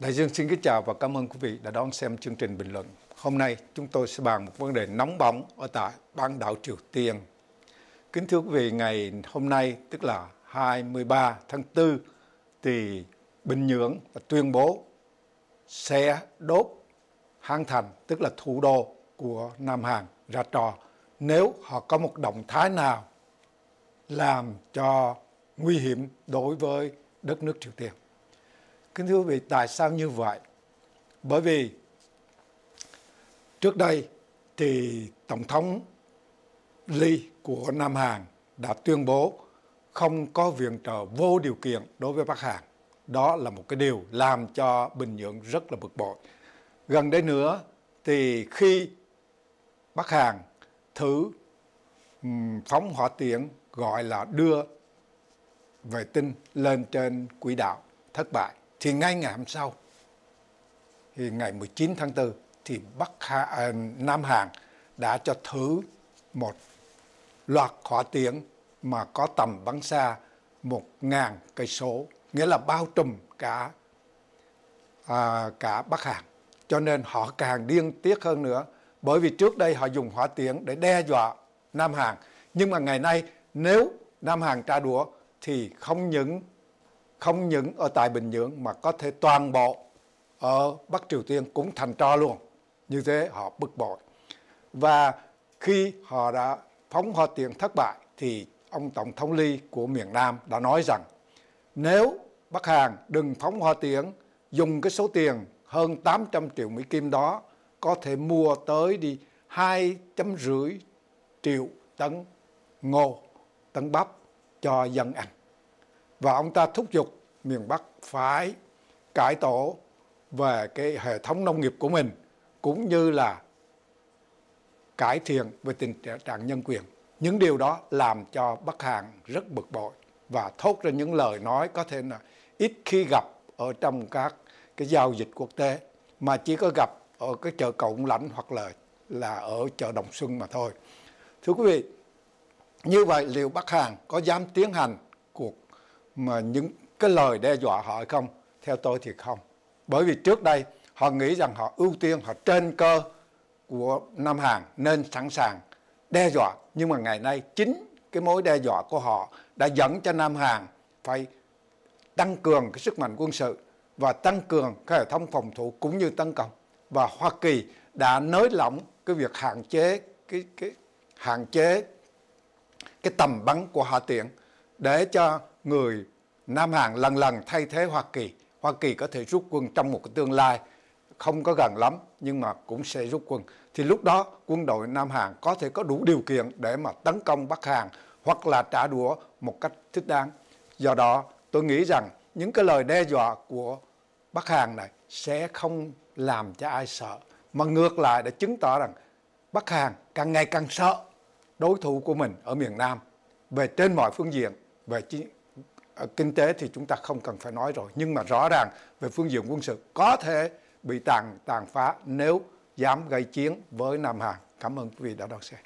Đại Dương xin kính chào và cảm ơn quý vị đã đón xem chương trình bình luận. Hôm nay chúng tôi sẽ bàn một vấn đề nóng bỏng ở tại bán đảo Triều Tiên. Kính thưa quý vị, ngày hôm nay tức là 23 tháng 4 thì Bình Nhưỡng tuyên bố sẽ đốt Hang Thành tức là thủ đô của Nam Hàn ra trò nếu họ có một động thái nào làm cho nguy hiểm đối với đất nước Triều Tiên. Kính thưa quý vị, tại sao như vậy? Bởi vì trước đây thì Tổng thống Lee của Nam Hàn đã tuyên bố không có viện trợ vô điều kiện đối với Bắc Hàn. Đó là một cái điều làm cho Bình Nhưỡng rất là bực bội. Gần đây nữa thì khi Bắc Hàn thử phóng hỏa tiễn gọi là đưa vệ tinh lên trên quỹ đạo thất bại thì ngay ngày hôm sau thì ngày 19 tháng 4 thì Bắc Hà, à, Nam Hàn đã cho thử một loạt hỏa tiễn mà có tầm bắn xa một ngàn cây số nghĩa là bao trùm cả à, cả Bắc Hàn. Cho nên họ càng điên tiết hơn nữa bởi vì trước đây họ dùng hỏa tiễn để đe dọa Nam Hàn. Nhưng mà ngày nay nếu Nam Hàn trả đũa thì không những không những ở tại Bình Nhưỡng mà có thể toàn bộ ở Bắc Triều Tiên cũng thành tro luôn. Như thế họ bực bội. Và khi họ đã phóng hoa tiền thất bại thì ông Tổng thống Ly của miền Nam đã nói rằng nếu Bắc Hàn đừng phóng hoa tiễn dùng cái số tiền hơn 800 triệu Mỹ Kim đó có thể mua tới đi hai chấm rưỡi triệu tấn ngô, tấn bắp cho dân ăn và ông ta thúc giục miền Bắc phải cải tổ về cái hệ thống nông nghiệp của mình cũng như là cải thiện về tình trạng nhân quyền. Những điều đó làm cho Bắc Hàn rất bực bội và thốt ra những lời nói có thể là ít khi gặp ở trong các cái giao dịch quốc tế mà chỉ có gặp ở cái chợ Cộng lãnh hoặc là là ở chợ Đồng Xuân mà thôi. Thưa quý vị, như vậy liệu Bắc Hàn có dám tiến hành cuộc mà những cái lời đe dọa họ hay không? Theo tôi thì không. Bởi vì trước đây họ nghĩ rằng họ ưu tiên, họ trên cơ của Nam Hàn nên sẵn sàng đe dọa. Nhưng mà ngày nay chính cái mối đe dọa của họ đã dẫn cho Nam Hàn phải tăng cường cái sức mạnh quân sự và tăng cường cái hệ thống phòng thủ cũng như tấn công. Và Hoa Kỳ đã nới lỏng cái việc hạn chế cái cái hạn chế cái tầm bắn của hỏa tiễn để cho người Nam Hàn lần lần thay thế Hoa Kỳ. Hoa Kỳ có thể rút quân trong một cái tương lai không có gần lắm, nhưng mà cũng sẽ rút quân. Thì lúc đó, quân đội Nam Hàn có thể có đủ điều kiện để mà tấn công Bắc Hàn hoặc là trả đũa một cách thích đáng. Do đó, tôi nghĩ rằng những cái lời đe dọa của Bắc Hàn này sẽ không làm cho ai sợ, mà ngược lại để chứng tỏ rằng Bắc Hàn càng ngày càng sợ đối thủ của mình ở miền Nam về trên mọi phương diện về à, kinh tế thì chúng ta không cần phải nói rồi nhưng mà rõ ràng về phương diện quân sự có thể bị tàn tàn phá nếu dám gây chiến với Nam Hàn. Cảm ơn quý vị đã đón xem.